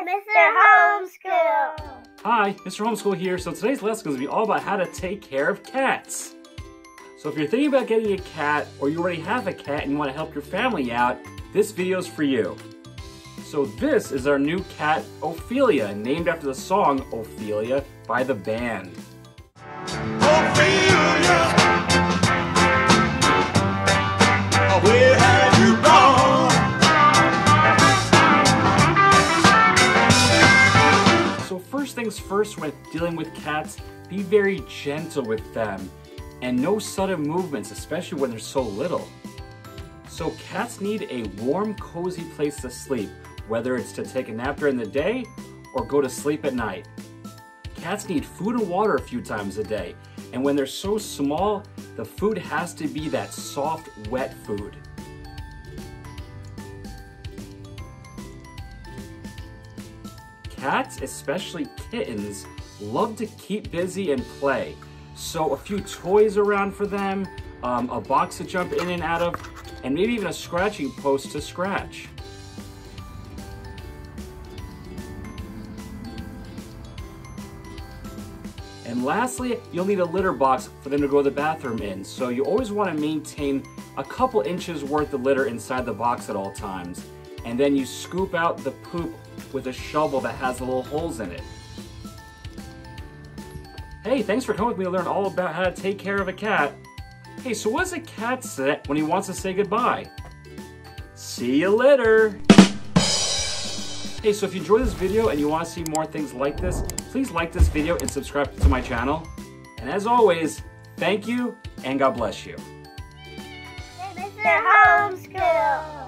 Mr. Homeschool. Hi, Mr. Homeschool here. So today's lesson is going to be all about how to take care of cats. So if you're thinking about getting a cat or you already have a cat and you want to help your family out, this video is for you. So this is our new cat, Ophelia, named after the song Ophelia by the band. Ophelia, where things first when dealing with cats, be very gentle with them and no sudden movements, especially when they're so little. So cats need a warm, cozy place to sleep, whether it's to take a nap during the day or go to sleep at night. Cats need food and water a few times a day, and when they're so small, the food has to be that soft, wet food. Cats, especially kittens, love to keep busy and play. So a few toys around for them, um, a box to jump in and out of, and maybe even a scratching post to scratch. And lastly, you'll need a litter box for them to go to the bathroom in. So you always want to maintain a couple inches worth of litter inside the box at all times. And then you scoop out the poop with a shovel that has little holes in it. Hey, thanks for coming with me to learn all about how to take care of a cat. Hey, so what does a cat say when he wants to say goodbye? See you later. Hey, so if you enjoyed this video and you want to see more things like this, please like this video and subscribe to my channel. And as always, thank you and God bless you. Hey, Mr. Homeschool.